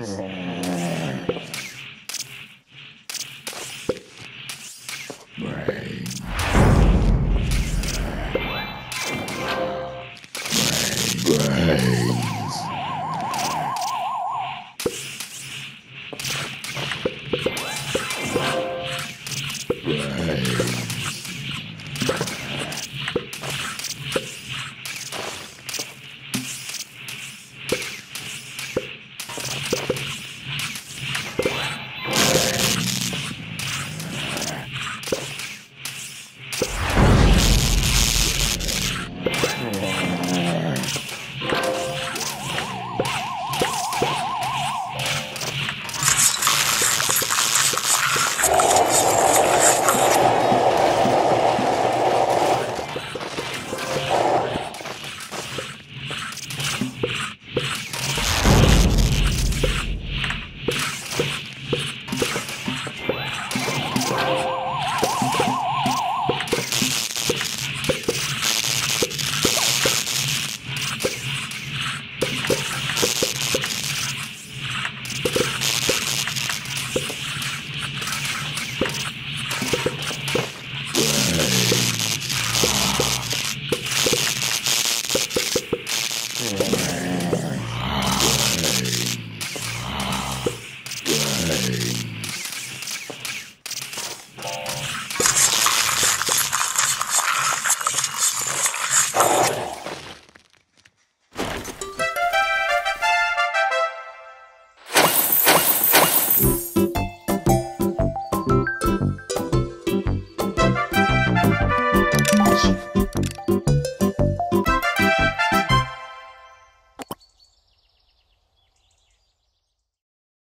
Brains. Brains. Brains. Brains.